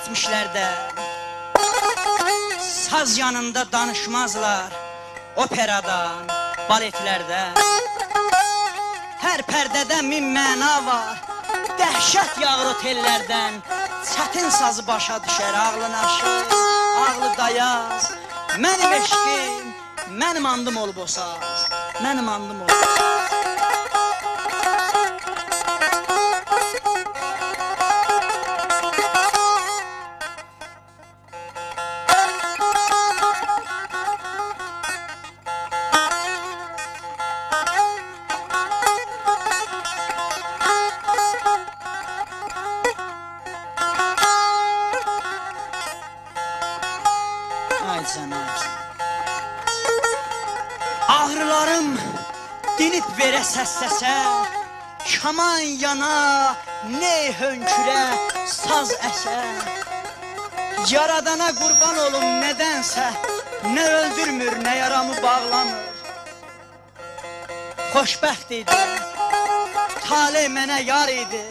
yadigardır geçmişlərdə. Saz yanında danışmazlar operadan, baletlərdə. Hər pərdədə min məna var. Dəhşət yağır otellərdən. Çətin sazı başa düşər ağlın aşır, ağlı dayaz. Mənim eşqim, mənim andım olub o saz. Mənim andım olub. Səs-səsə Kaman yana, ney hönkürə, saz əsə. Yaradana qurban olum nədənsə Nə öldürmür, nə yaramı bağlamır. Xoşbəxt idi, tale mənə yar idi.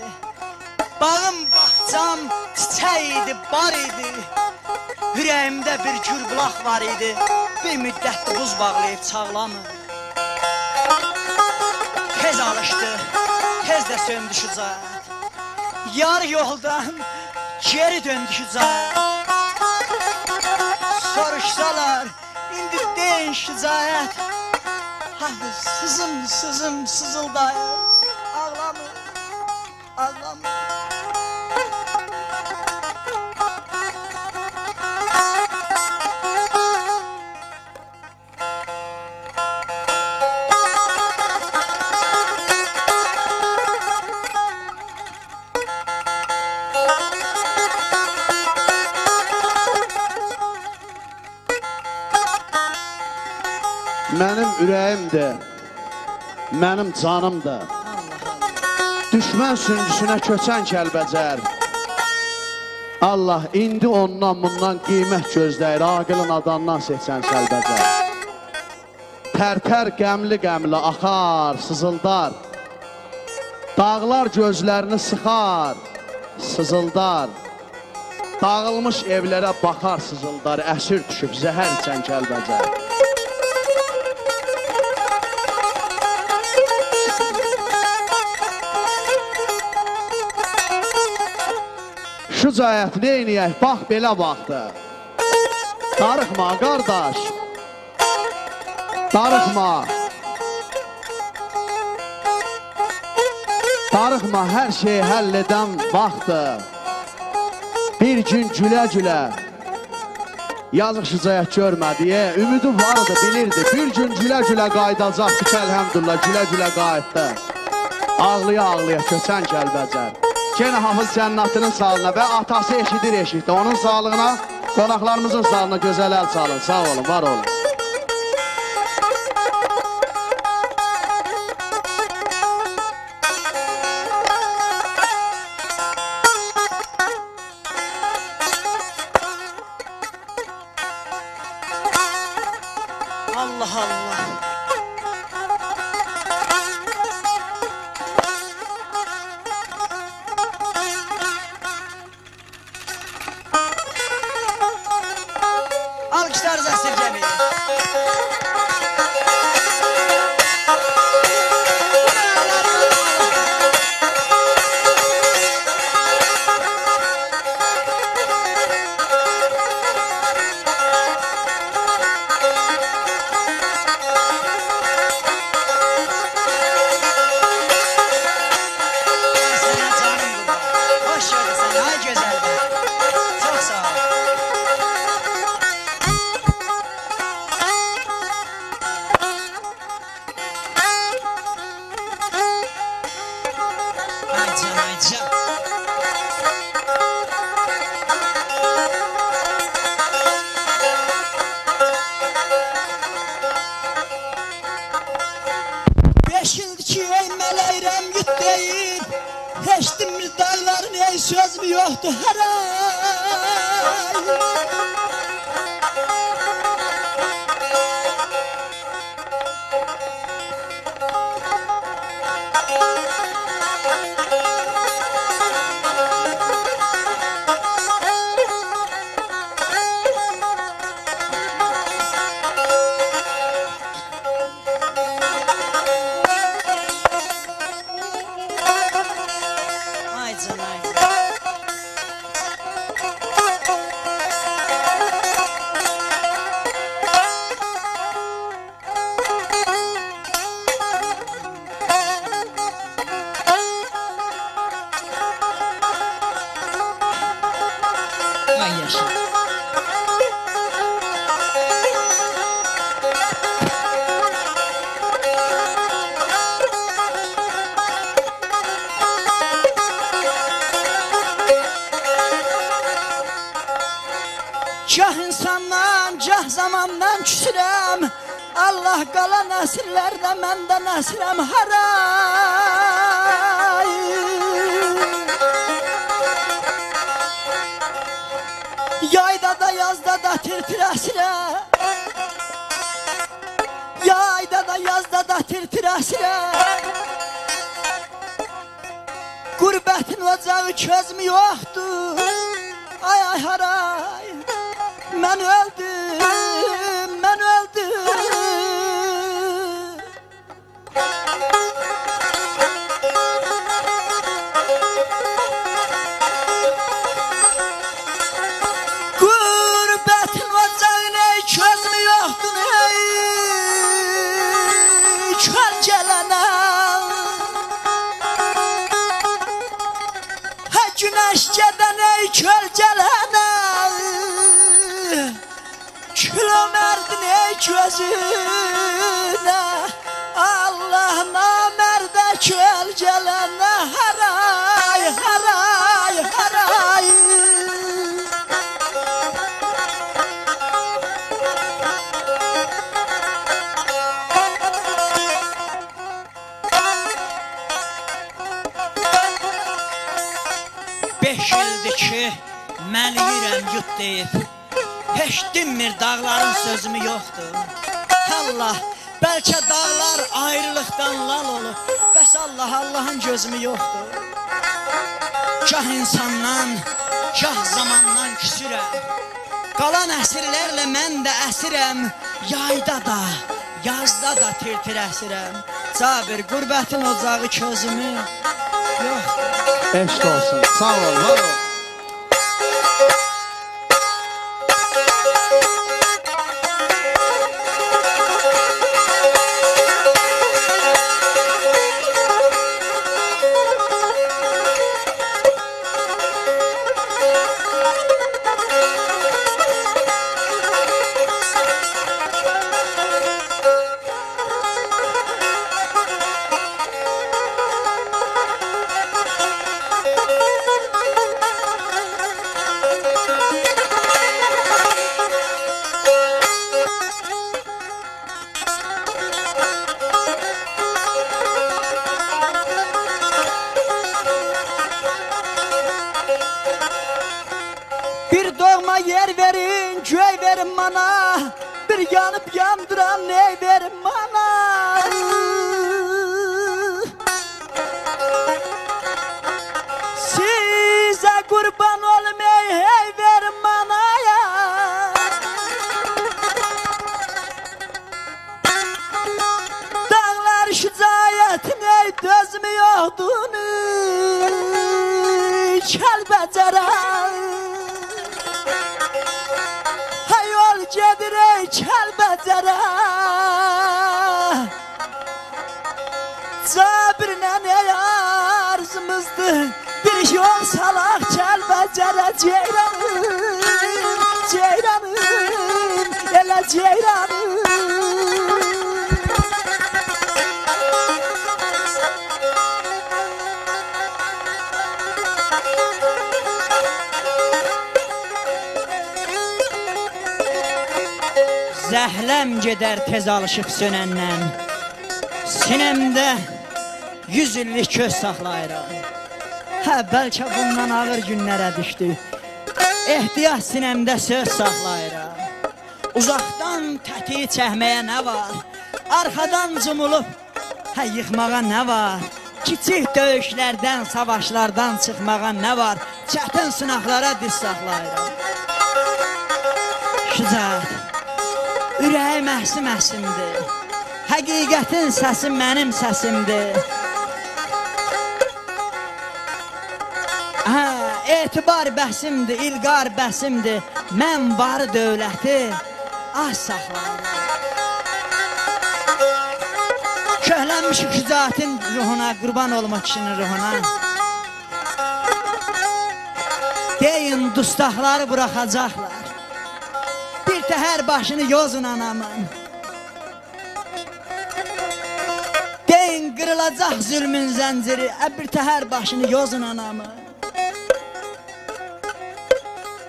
Bağım, baxcam, çiçək idi, bar idi. Ürəyimdə bir gür bulaq var idi. Bir müddətdir buz bağlayıb çağlamır tez də söndü şücaət Yar yoldan geri döndü şücaət Soruşsalar, indi deyin şücaət Hadi sızım sızım sızıldayır Mənim ürəyimdir, mənim canımdır. Düşmən süngüsünə köçən kəlbəcər. Allah indi ondan bundan qiymət gözləyir, aqilin adandan seçən kəlbəcər. Tərtər qəmli-qəmli axar, sızıldar. Dağlar gözlərini sıxar, sızıldar. Dağılmış evlərə baxar, sızıldar. Əsir düşüb zəhər içən kəlbəcər. Şu cəhət neyniyək? Bax belə vaxtı. Darıxma qardaş. Darıxma. Darıxma hər şeyi həll edən vaxtı. Bir gün gülə-gülə Yazıq şicayət görmədi, e, ümidi vardı, bilirdi. Bir gün gülə-gülə qayıdacaqdı ki, əlhəmdülillah, gülə-gülə qayıtdı. Ağlaya-ağlaya köçən Kəlbəcər. Yenə Hafız cənnətinin sağlığına və atası eşidir eşitdi. Onun sağlığına, qonaqlarımızın sağlığına gözəl əl salın. Sağ olun, var olun. Allah Allah. Dağların ey söz zamandan küsürəm Allah qala nəsillərdə mən də nəsiləm haray. Yayda da yazda da tir-tir Yayda da yazda da tir-tir əsirəm Qurbətin ocağı közmü yoxdur Ay ay haray Mən öldüm, Kilo merdin ey gözünə Allah namərdə köl gələnə Haray, haray, haray Beş ildir ki, mən yürəm yut deyib Heç dinmir dağların sözümü yoxdur. Allah, bəlkə dağlar ayrılıqdan lal olub. Bəs Allah, Allahın gözümü yoxdur. Kah insandan, kah zamandan küsürəm. Qalan əsirlərlə mən də əsirəm. Yayda da, yazda da tir-tir əsirəm. Cabir, qurbətin ocağı közümü yoxdur. Eşq olsun. Sağ ol, var ol. Yer verin, köy verin bana. Bir yanıp yandıran ne verin bana? Size kurban olmayı hey verin bana ya. Dağlar şücayetin ey dözmüyordun کلبزره Sabrına ne arzımızdı Bir yol salak kelbezere Ceyranım, ceyranım Ele ceyranım Zəhləm gedər tez alışıq sönəndən. Sinəmdə yüz illik köz saxlayıraq Hə, bəlkə bundan ağır günlərə düşdü. Ehtiyat sinəmdə söz saxlayıraq Uzaqdan tətiyi çəkməyə nə var? Arxadan cumulub Hə, yıxmağa nə var? Kiçik döyüşlərdən, savaşlardan çıxmağa nə var? Çətin sınaqlara diz saxlayıraq Şücaət Ürəyim əhsim əhsimdir. Həqiqətin səsi mənim səsimdir. Hə, etibar bəsimdir, ilqar bəsimdir Mən var dövləti az saxlayıram Köhlənmiş şücaətin ruhuna, qurban olma kişinin ruhuna. Deyin dustaqları buraxacaqlar Bir təhər başını yozun anamın. Deyin qırılacaq zülmün zənciri ə, Bir təhər başını yozun anamın.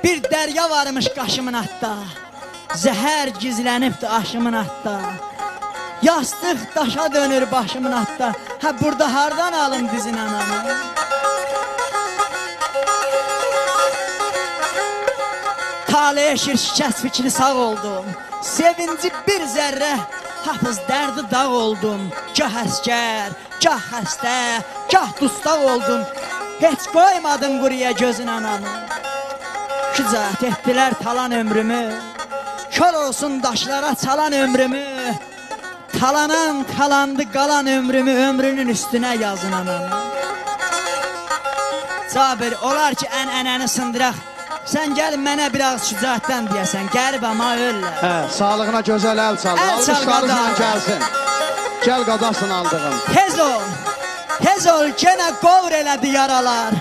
Bir dərya varmış qaşımın atda Zəhər gizlənibdi aşımın atda Yastıq daşa dönür başımın atda Hə burada hardan alım dizin anamı Taleyə şirşikəs fikri sağ oldum. Sevinci bir zərrə Hafız dərdi dağ oldum. Gah əskər, gah xəstə Gah dustaq oldum. Heç qoymadım quruya gözün anamı. Şücaət etdilər talan ömrümü. Kör olsun daşlara çalan ömrümü. Talanan talandı qalan ömrümü Ömrünün üstünə yazın anamı. Cabir, olar ki ən-ənəni sındıraq Sən gəl mənə biraz şücaətdən deyəsən Qərib amma öllə Hə, sağlığına gözəl əl sal. Əl çal, qadan. gəlsin. Gəl qadasın aldığım. Tez ol, tez ol Genə qovr elədi yaralar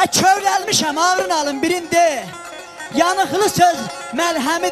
Ə, Kövrəlmişəm, ağrın alın birində Yanıqlı söz məlhəmi